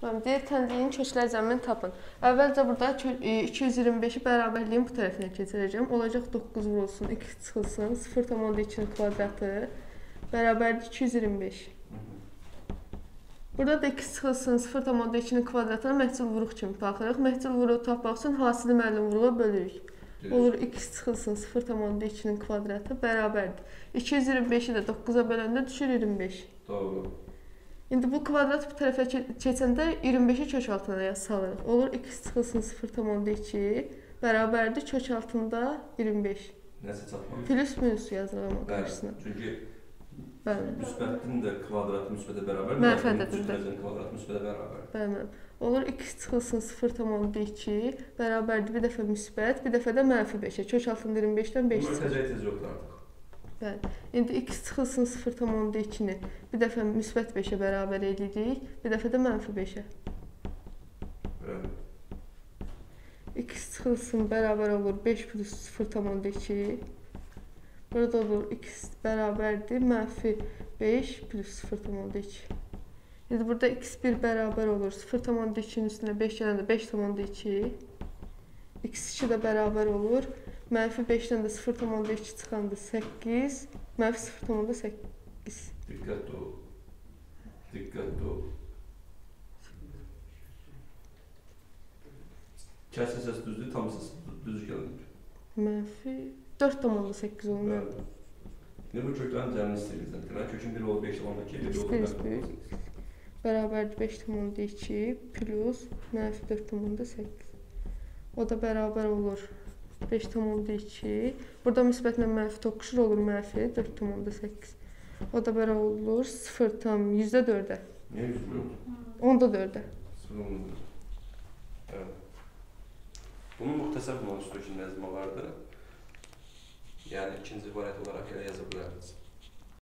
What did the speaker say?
Tamam, deyir tənzimli köklər zəmin tapın. Əvvəlcə burada kö- e, 225-i bərabərliyin bu tərəfinə keçirəcəm. Olacaq 9 vurulsun, x çıxılsın, 0.2-nin kvadratı bərabərdir 225. Burada da x çıxılsın, 0.2-nin kvadratına məhsul vuruq kimi baxırıq. Məhsul vuruq tapmaq üçün hasili müəllim vuruğa bölürük. Olur x çıxılsın 0.2-nin kvadratı bərabərdir. 225-i də 9-a böləndə düşür 25. Doğru. İndi bu kvadrat bu tərəfə ke- keçəndə 25-i kök altına salırıq. Olur x çıxılsın 0.2 bərabərdir kök altında 25. Nəsə çatmamış. Plus minus amma Bəli. qarşısına. Çünki Bəli. müsbətin də kvadratı müsbətə bərabər, ədədin də. kvadratı müsbətə bərabər. Bəli. Olur x çıxılsın 0.2 bərabərdir bir dəfə müsbət, bir dəfə də mənfi 5-ə. Kök altında 25-dən 5 Bu çıxır. təcəyi tez yoxdur artıq. Bəli. İndi x çıxılsın 0.2-ni bir dəfə müsbət 5-ə bərabər edirik, bir dəfə də mənfi 5-ə. Bəli. x çıxılsın bərabər olur 5 plus 0.2. Burada olur x bərabərdir mənfi 5 plus 0.2. İndi burada x1 bərabər olur 0.2-nin üstünə 5 gələndə 5.2. x2 də bərabər olur. Mənfi 5-dən də 0.2 çıxanda 8. Mənfi 0.8. Diqqətli ol. Diqqətli ol. Kəsə səs düzdür, tam səs düz gəlir. Mənfi 4.8 olur. Mənfi. Ne bu köklərin cəmini istəyirsən? Demək kökün biri olur 5 olanda 2, biri olur İstəyiriz 4 böyük. bərabərdir 5.2 plus mənfi 4.8. O da bərabər olur 5.2. Burada müsbətlə mənfi toqquşur olur mənfi 4.8. O da bərabər olur 0.4-ə. Niyə 100 yoxdur? Onda 4-ə. Sıfır olmadı. Evet. Bunun muxtəsər bunun üstü ki, nəzmə vardı. Yəni ikinci variant olaraq elə yaza bilərdiniz.